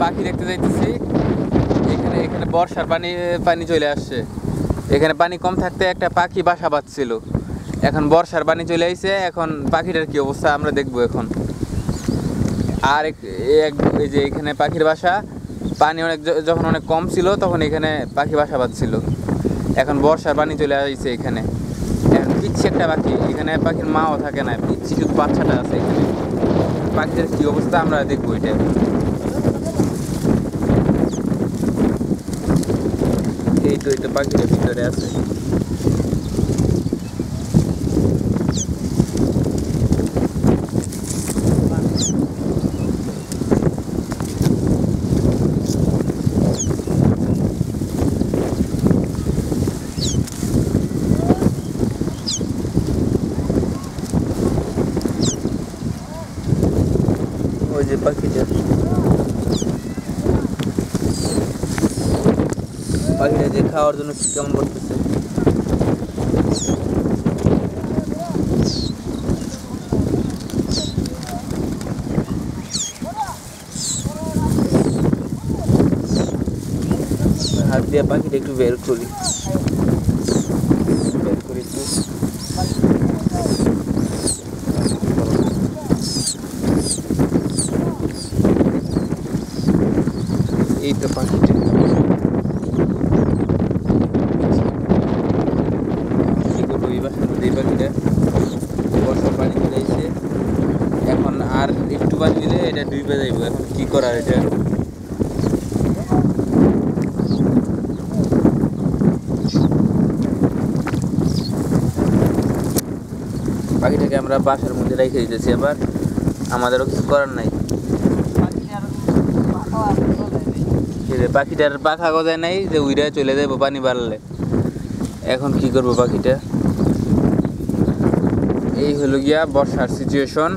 পাখি দেখতে যাইতেছি। এখানে এখানে বর্ষার পানি পানি চলে আসছে। এখানে পানি কম থাকতে একটা পাখি বাসা বাঁধছিল। এখন বর্ষার পানি চলে আইছে, এখন পাখিটার কি অবস্থা আমরা দেখব এখন। আর এক- এই যে এখানে পাখির বাসা, পানি অনেক যখন অনেক কম ছিল, তখন এখানে পাখি বাসা বাঁধছিল। এখন বর্ষার পানি চলে আসছে এখানে। এখন পিচ্ছি একটা পাখি, এখানে পাখির মাও থাকে না, পিচ্ছি শুধু বাচ্চাটা আছে এখানে। পাখিটার কি অবস্থা আমরা দেখব এটা। এই তো এটা পাখিটার ভিতরে আছে ওই পাখিটা যে খাওয়ার জন্য কেমন করতেছে? হাত দিয়ে পাখিটা একটু বের করি। এই তো পাখিটা কি করব এই পাখিটা বর্ষার পানি চলে এসে এখন আর একটু পানি দিলে এটা ডুবে যাইবো। এখন কি করার এটা? পাখিটাকে আমরা বাসার মধ্যে রেখে দিতেছি আবার। আমাদেরও কিছু করার নাই। পাখিটার পাখা গজায় নাই যে উইরা চলে যাব পানি বাড়লে। এখন কি করব পাখিটা? এই হলো গিয়া বর্ষার সিচুয়েশন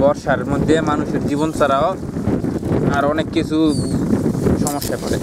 বর্ষার মধ্যে মানুষের জীবন ছাড়াও আর অনেক কিছু সমস্যা পড়ে